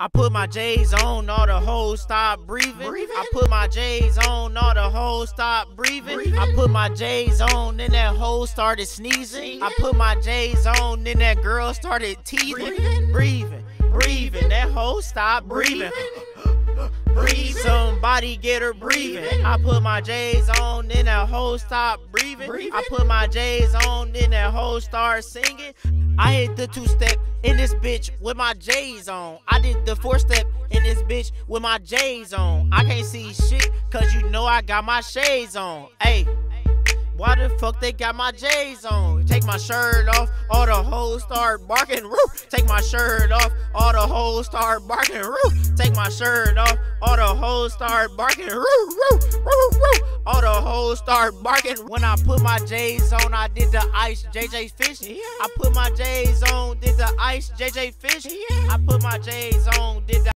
I put my J's on, all the hoes stop breathing. Breathing? I put my J's on, all the hoes stop breathing. Breathing? I put my J's on, then that hoe started sneezing. I put my J's on, then that girl started teething. Breathing? breathing, breathing. That hoe stopped breathing. Breathe, somebody get her breathing. I put my J's on, then that hoe stop breathing. I put my J's on, then that hoe start singing. I hit the two step in this bitch with my J's on. I did the four step in this bitch with my J's on. I can't see shit, cause you know I got my shades on. Hey. Why the fuck they got my J's on? Take my shirt off, all the hoes start barking. Roof. Take my shirt off, all the hoes start barking. Roof. Take my shirt off, all the hoes start barking. Roof, roof, roof, roof. All the hoes start barking. When I put my J's on, I did the ice JJ Fish. I put my J's on, did the ice JJ Fish. I put my J's on, did the